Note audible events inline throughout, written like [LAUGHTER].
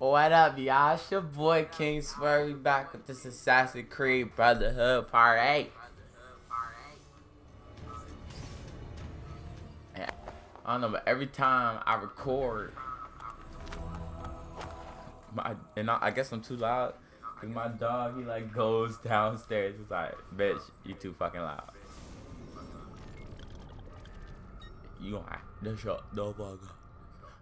What up, y'all? It's your boy King Swervy back with this Assassin's Creed Brotherhood Part 8. Yeah, I don't know, but every time I record, my and I, I guess I'm too loud. Cause my dog, he like goes downstairs. He's like, bitch, you too fucking loud. You gonna have to shut the fuck up.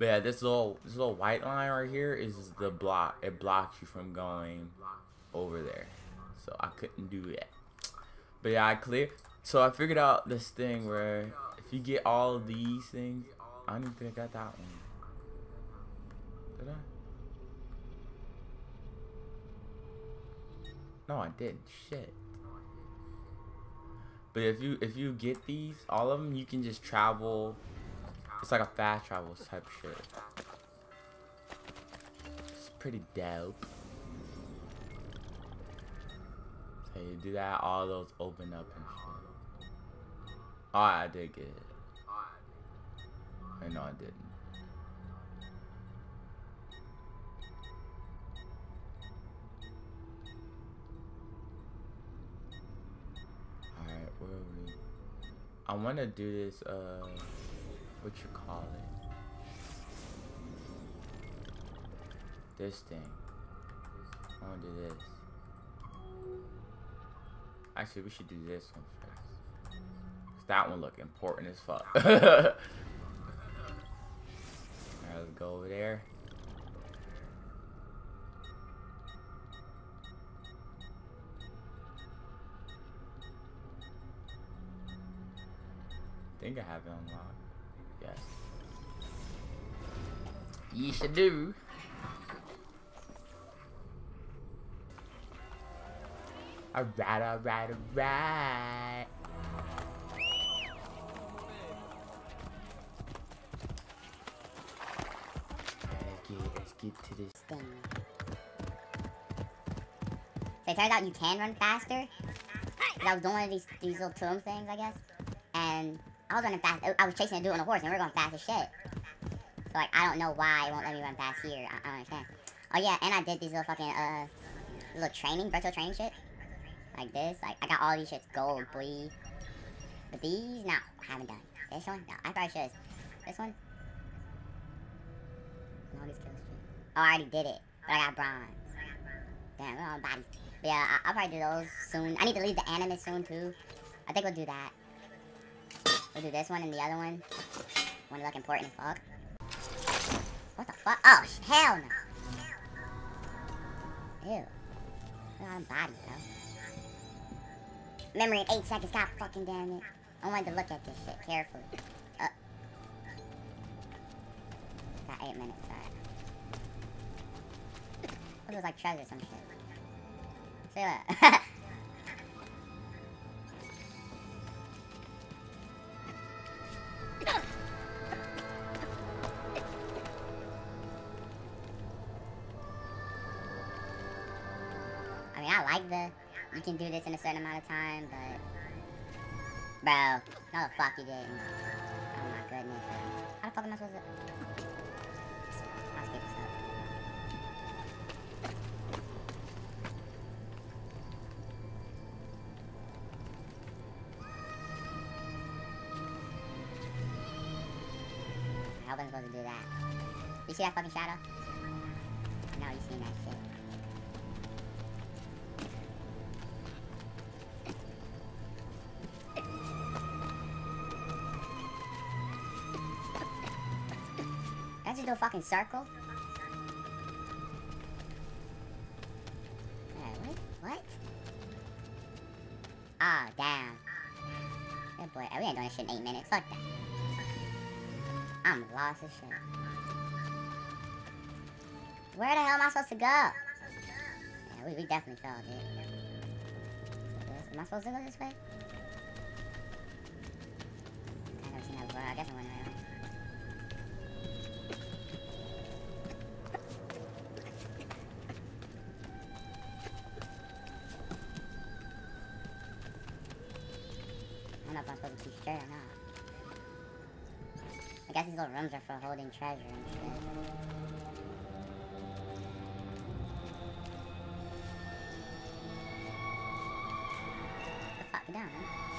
But yeah, this little this little white line right here is the block. It blocks you from going over there. So I couldn't do that. But yeah, I clear. So I figured out this thing where if you get all of these things, I don't think I got that one. Did I? No, I didn't. Shit. But if you if you get these, all of them, you can just travel. It's like a fast travel type shit. It's pretty dope. So you do that, all those open up and shit. Oh, I did get it. I know I didn't. Alright, where are we? I want to do this, uh, what you call it? This thing. I want to do this. Actually, we should do this one first. 'Cause that one look important as fuck. [LAUGHS] Alright, let's go over there. think I have it unlocked. Yes. You should do. Alright, alright, alright. Let's get to this thing. So it turns out you can run faster. I was doing one of these these little tomb things, I guess, and I was running fast. I was chasing a dude on a horse, and we were going fast as shit. So like, I don't know why it won't let me run fast here. I, I don't understand. Oh yeah, and I did these little fucking uh little training, virtual training shit, like this. Like I got all these shits gold, boy. But these, no, I haven't done. This one, no, I probably should. This one. Longest kill streak. Oh, I already did it, but I got bronze. Damn, we're on bodies. But yeah, I I'll probably do those soon. I need to leave the anime soon too. I think we'll do that. Do this one and the other one. One look important as fuck. What the fuck? Oh, hell no. Ew. On bodies, bro. Memory in 8 seconds, god fucking damn it. I wanted to look at this shit carefully. Uh. Got 8 minutes, alright. What was like treasure some shit? See what? [LAUGHS] like the you can do this in a certain amount of time, but bro, no the fuck you didn't. Oh my goodness. How the fuck am I supposed to? I wasn't supposed to do that. You see that fucking shadow? No, you seen that shit. Fucking circle? Hey, what? What? Ah, damn. Good boy. We ain't doing this shit in eight minutes. Fuck that. I'm lost as shit. Where the hell am I supposed to go? Yeah, we, we definitely fell, dude. Am I supposed to go this way? I guess I I'm not gonna. I guess these little rooms are for holding treasure and shit. Fuck down.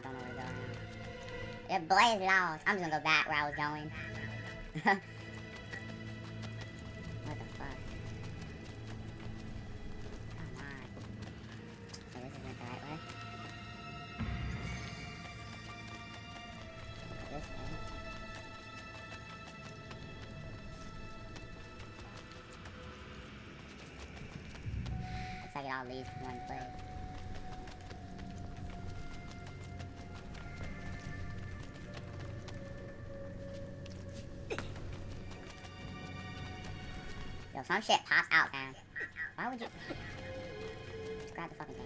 I don't know where to go now. It blazed lost. I'm just gonna go back where I was going. [LAUGHS] what the fuck? Come on. Okay, this isn't the right way. This way. Looks like it all leads to one place. Some shit pops out, man. Why would you... Just grab the fucking thing.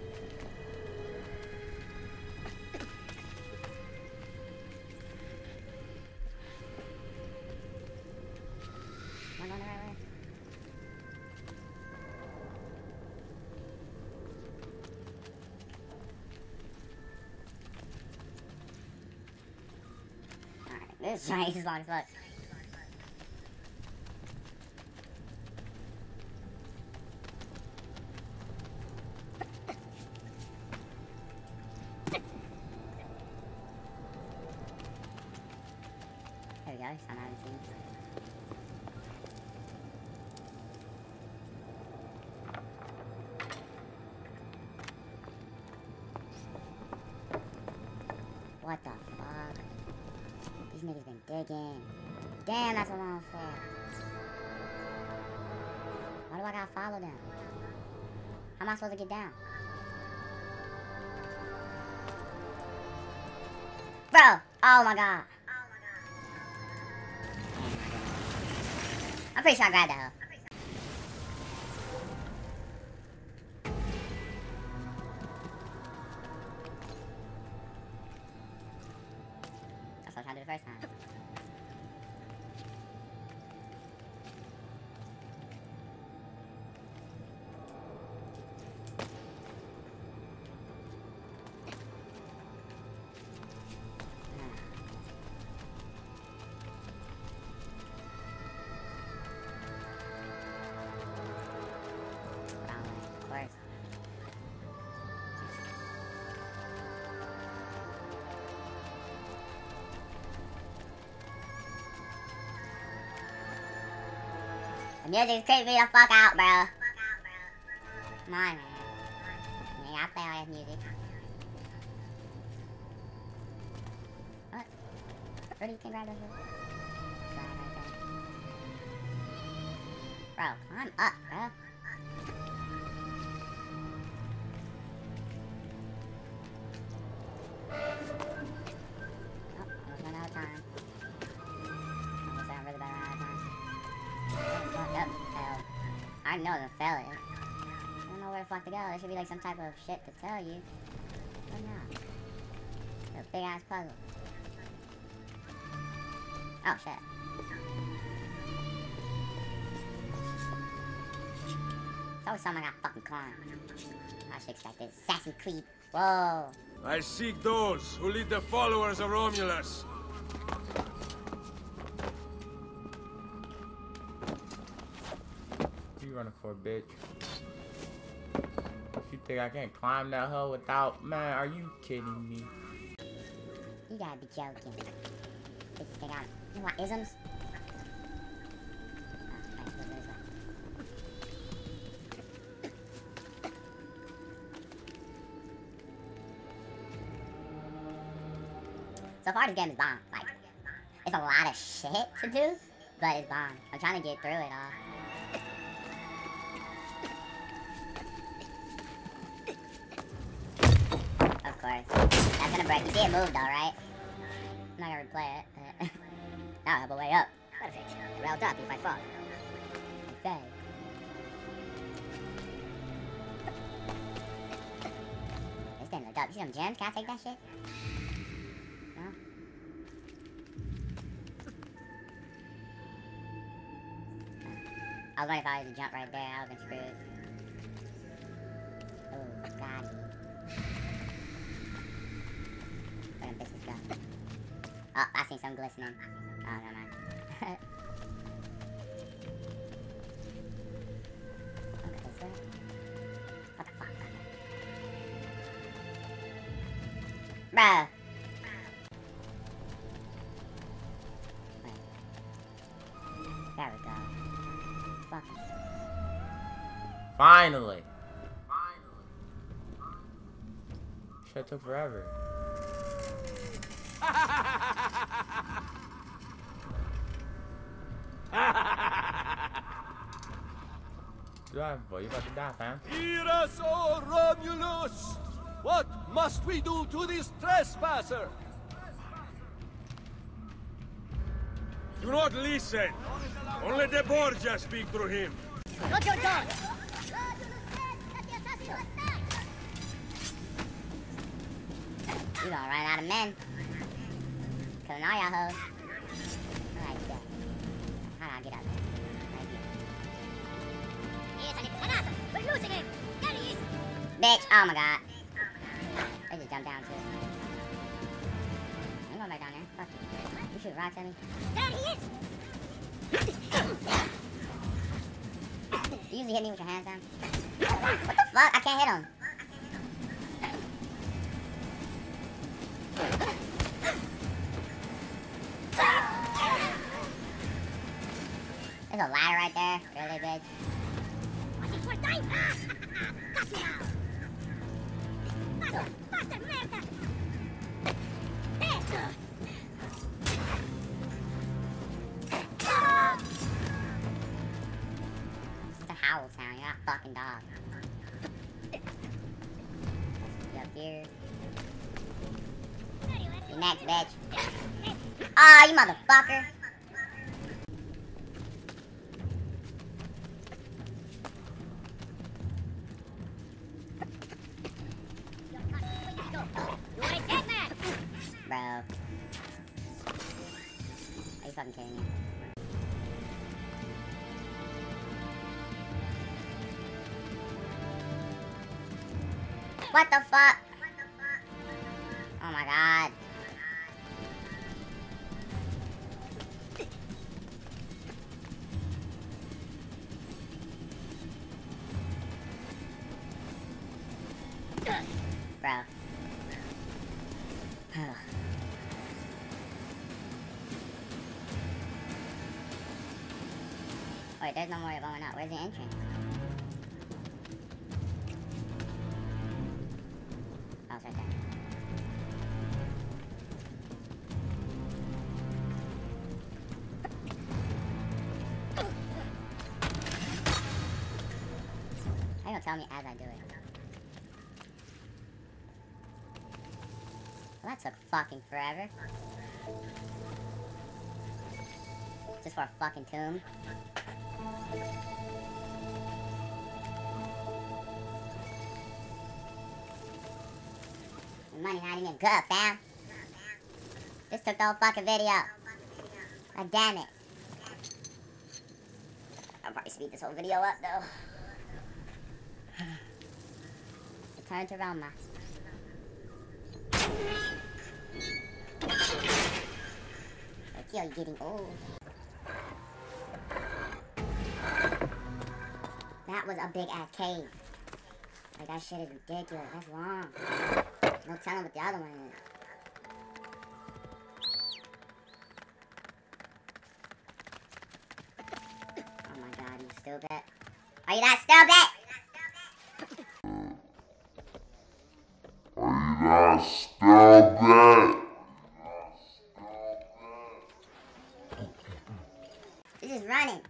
Alright, this is [LAUGHS] long as fuck. What the fuck? These niggas been digging. Damn, that's a long fall. Why do I gotta follow them? How am I supposed to get down? Bro! Oh my god. Oh I'm pretty sure I grabbed that hoe. The music's creeping me the fuck out, bro. Come on, man. Yeah, I play all music. What? Where do you can grab there. Bro, climb up, bro. Know the fail it. I don't know where the fuck to go. There should be like some type of shit to tell you. But no. A big ass puzzle. Oh shit. It's always something I gotta fucking climb. I should expect this. Assassin's Creed. Whoa. I seek those who lead the followers of Romulus. Running for, bitch? If you think I can't climb that hill without, man, are you kidding me? You gotta be joking. Bitch, you want isms? So far, this game is bomb. Like, it's a lot of shit to do, but it's bomb. I'm trying to get through it all. Break. You see it move alright? I'm not gonna replay it. now I have a way up. Perfect. Railed up if I fall. Okay. This thing looked up. You see them gems? Can I take that shit? I was wondering if I was to jump right there, I would've been screwed. Some glistening. Oh, never mind. Bruh. Wait. There we go. Fuck. Finally. Shit took forever. You die, boy. About to die, fam. Hear us, O Romulus! What must we do to this trespasser? Do not listen. Only the Borgia speak through him. Look your gun! You gonna run out of men. Killing all y'all hoes. Alright, yeah. How do I get up Bitch, oh my god. I just jumped down too. I ain't going back down there. Fuck you. You shoot rocks at me. There he is! You usually hit me with your hands down. What the fuck? I can't hit him. There's a ladder right there. Really, bitch? [LAUGHS] howl. You're fucking dog. Up here. You next, bitch. Ah, you motherfucker. What the fuck? Oh my god. Bro. [SIGHS] Wait, there's no more going out. Where's the entrance? Well, that took fucking forever. Just for a fucking tomb. Money not even good, fam. This took the whole fucking video. God damn it. I'll probably speed this whole video up, though. [SIGHS] Return to Roma. Ezio, you're getting old. That was a big ass cave. Like that shit is ridiculous. That's long. No telling what the other one is. Oh my god, you stupid. Are you that stupid? Are you that stupid? This is running.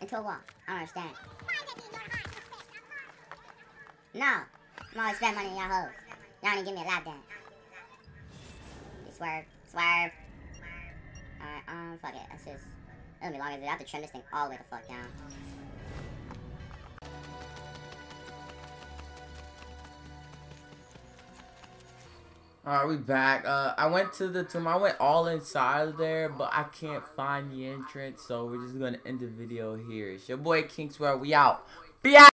Into a wall. I don't understand. I'm always spend money on y'all hoes. Y'all didn't give me a lap dance. You swerve, swerve. Alright, um, fuck it. Let's just. It'll be longer. I have to trim this thing all the way the fuck down. Alright, we back. Uh, I went to the tomb. I went all inside of there, but I can't find the entrance, so we're just gonna end the video here. It's your boy King Swerve. We out. Be out.